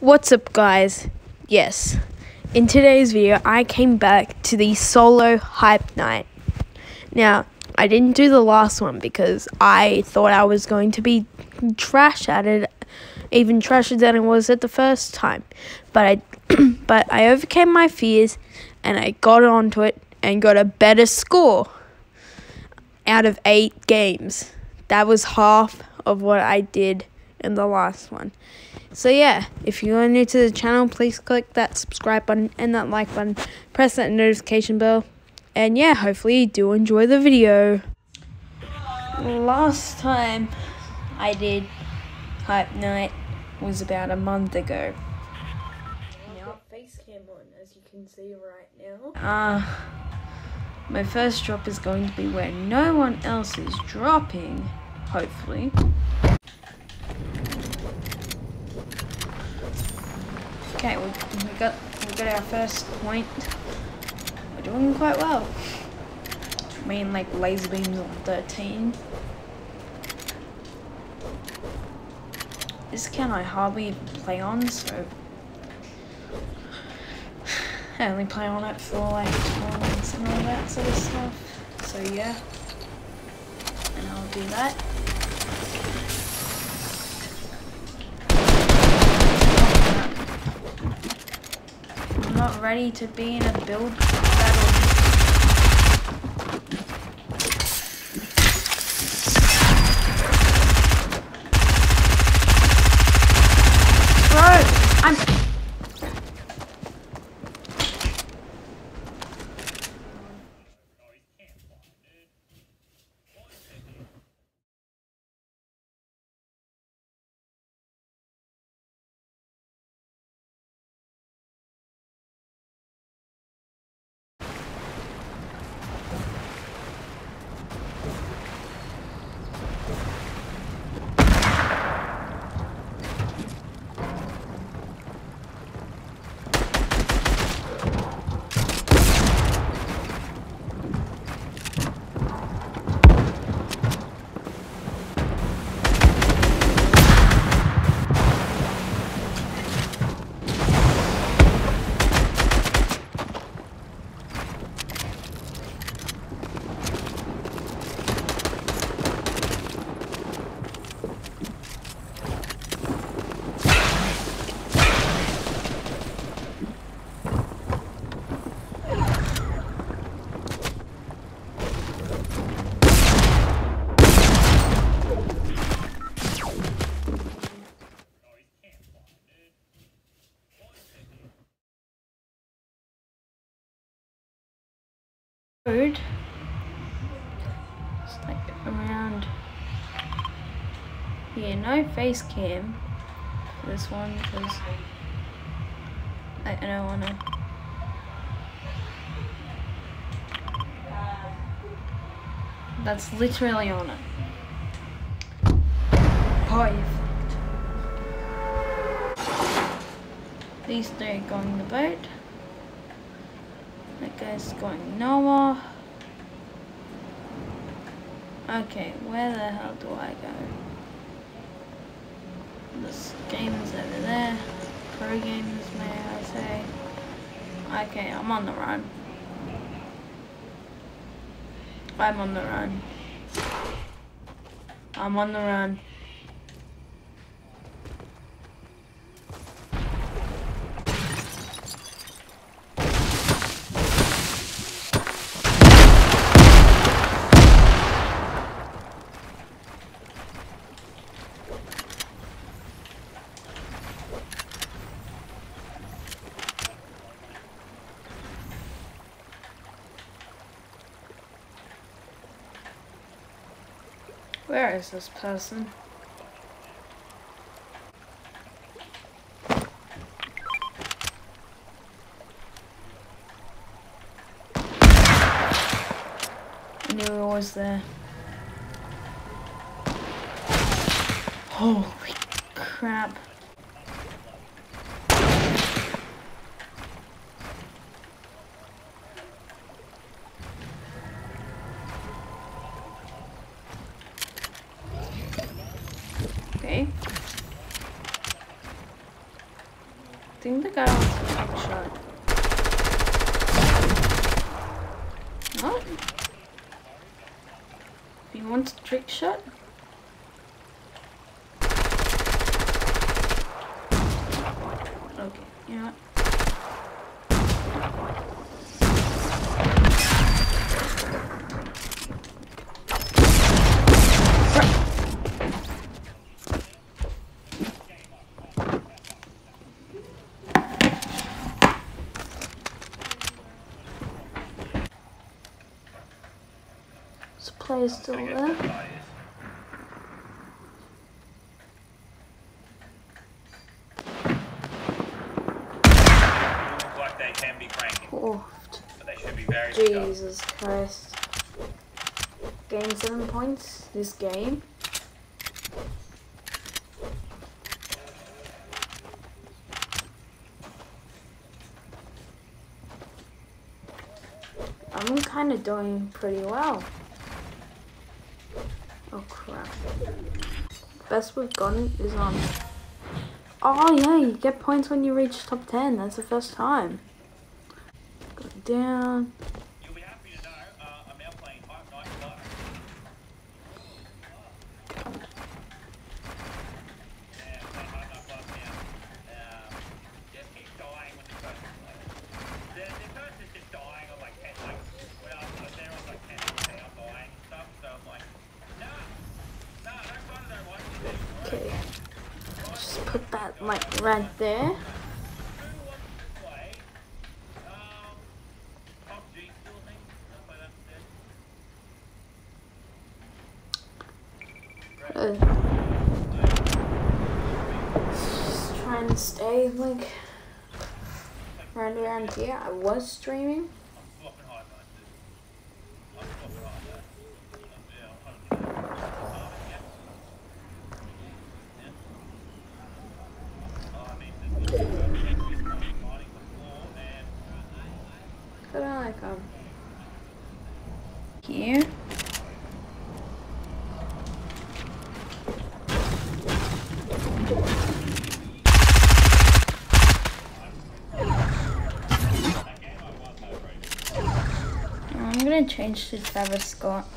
What's up guys? Yes, in today's video I came back to the solo hype nite. Now, I didn't do the last one because I thought I was going to be trash at it, even trasher than it was at the first time. But I but I overcame my fears and I got onto it and got a better score out of 8 games. That was half of what I did in the last one. So yeah, if you are new to the channel, please click that subscribe button and that like button. Press that notification bell. And yeah, hopefully you do enjoy the video. Last time I did Hype Nite was about a month ago. Now face cam on, as you can see right now. Uh, my first drop is going to be where no one else is dropping, hopefully. Okay, we, got we got our first point. We're doing quite well. I mean, like laser beams on 13. This can I hardly play on, so I only play on it for like tournaments and all that sort of stuff. So yeah, and I'll do that. Not ready to be in a build battle. Bro, I'm road. It's like around No face cam this one because I, I don't want to. That's literally on it. Perfect. These three are going the boat. That guy's going nowhere. Okay, where the hell do I go? This game is over there. Pro games, may I say. Okay, I'm on the run. I'm on the run. I'm on the run. Where is this person? I knew it was there. Holy crap. Think the guy wants to shot. No? He wants a trick shot? Okay, you know what? This player's still there. look like they can be cranky, Oh, but they should be very scuffed. Jesus Christ. Game seven points this game. I'm kind of doing pretty well. Crap. Best we've gotten is um. Oh yeah, you get points when you reach top 10. That's the first time. Go down. Play that there. Just trying to stay like right around here. I was streaming. Swapping high nights. I'm swapping high nights. Yeah, 100%. Um, yeah. Yeah. Oh, I mean, there's no mining before, and Could I like um here? I'm gonna change to Travis Scott.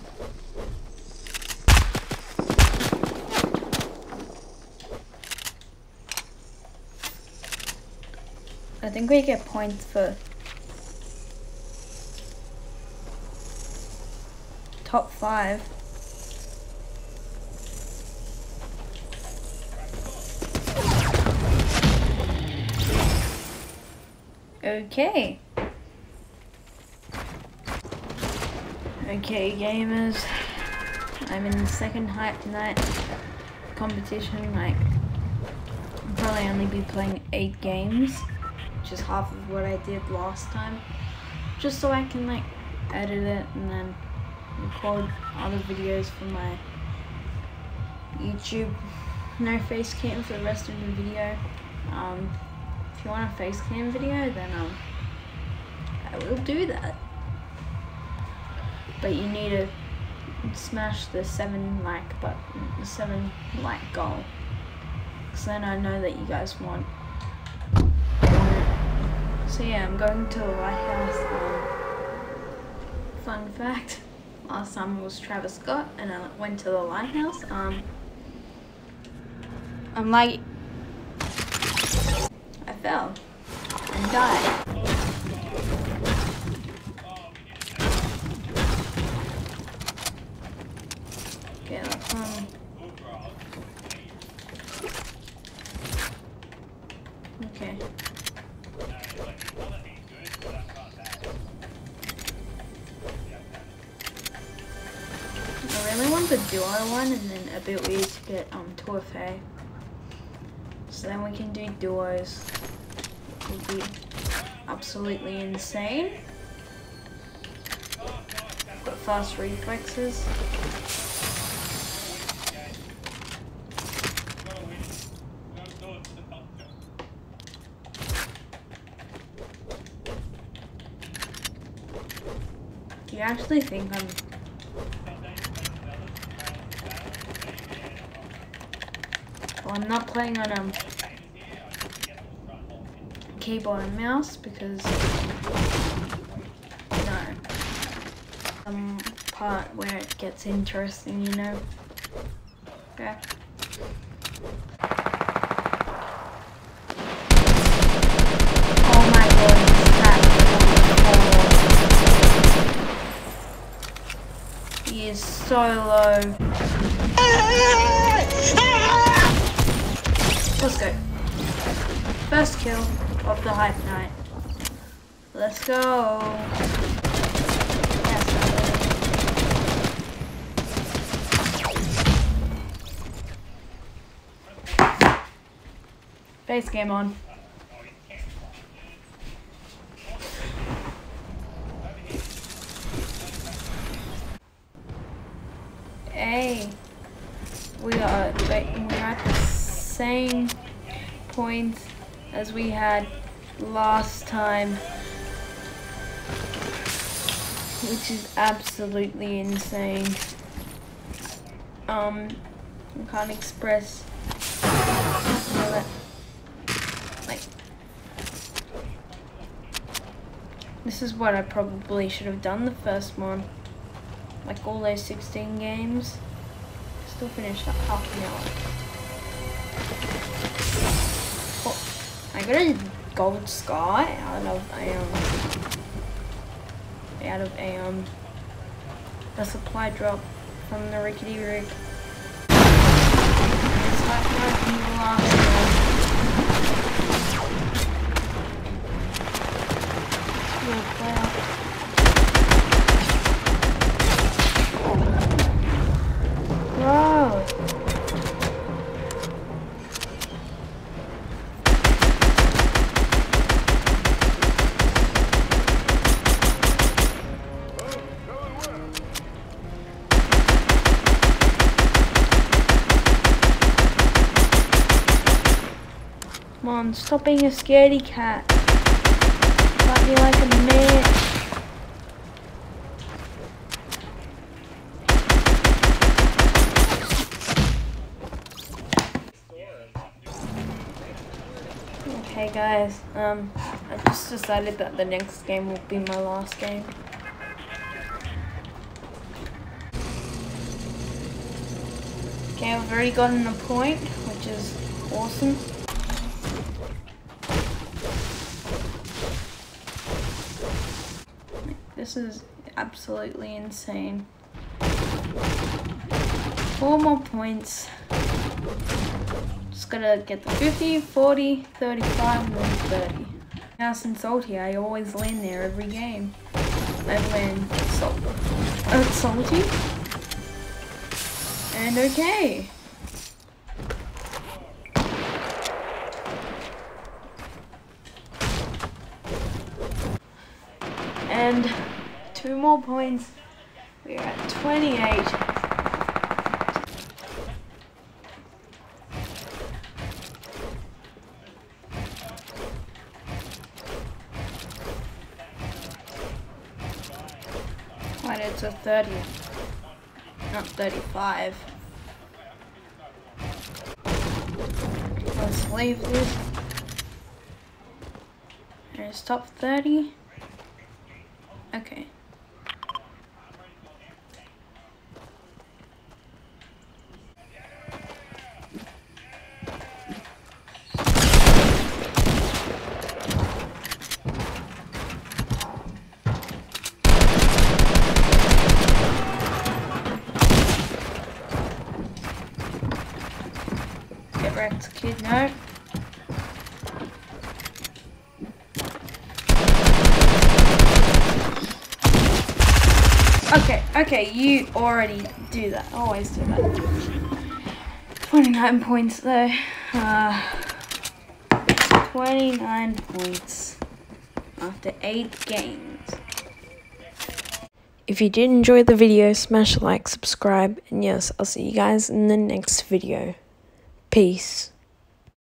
I think we get points for top five. Okay. Okay, gamers. I'm in the second hype nite competition. Like, I'll probably only be playing eight games, which is half of what I did last time. Just so I can like edit it and then record other videos for my YouTube. No face cam for the rest of the video. Um, if you want a face cam video, then um, I will do that. But you need to smash the seven like button, the seven like goal, because then I know that you guys want. So yeah, I'm going to the lighthouse. Um, fun fact: last time was Travis Scott, and I went to the lighthouse. Um, I'm like, I fell and died. Um. Okay. The duo one and then Abitwierd to get um Torfe. So then we can do duos. It would be absolutely insane. Got fast reflexes. Do you actually think I'm Well, I'm not playing on a keyboard and mouse because know some part where it gets interesting, you know. Okay. Oh my god, He is so low. Let's go. First kill of the hype nite. Let's go. Yes, Base game on. Hey, we are wait, we're at the same as we had last time, which is absolutely insane. Um, I can't express like this is what I probably should have done the first one. Like all those 16 games. Still finished at half an hour. I got a gold sky out of um out of um a supply drop from the rickety rig. Stop being a scaredy cat. Fight me like a man. Okay guys, um, I just decided that the next game will be my last game. Okay, I've already gotten a point, which is awesome. This is absolutely insane. Four more points. Just gotta get the 50, 40, 35, and then 30. Now since salty, I always land there every game. I land salt, uh, salty. And okay. And two more points. We're at 28. Wait, it's a 30. Not 35. Let's leave this. There's top 30. Okay. Get wrecked, kid. No. Okay, okay, you already do that. Always do that. 29 points though. Uh, 29 points after 8 games. If you did enjoy the video, smash like, subscribe, and yes, I'll see you guys in the next video. Peace.